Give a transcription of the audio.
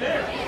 there.